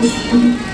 Música